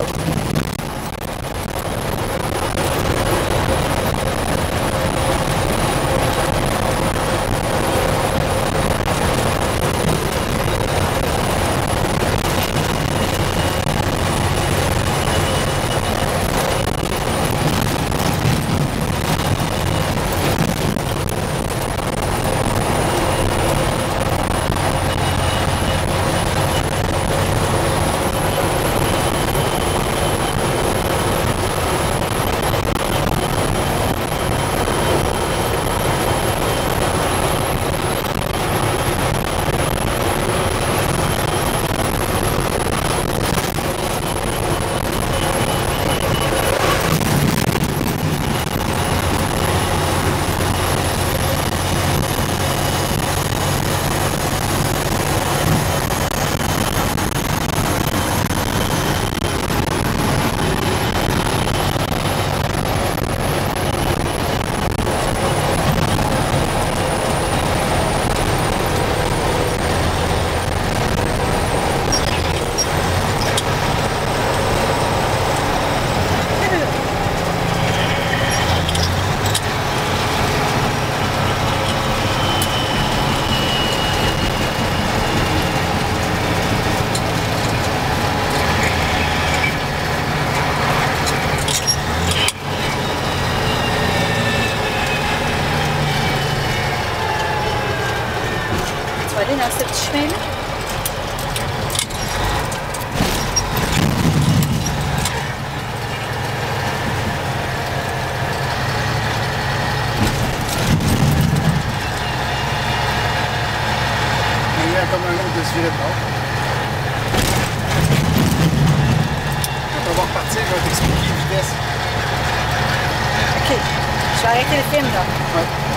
up. Il y a comme un autre de suivre. Quand on va repartir, je vais t'expliquer la vitesse. OK. Je vais arrêter le film, là. Ouais.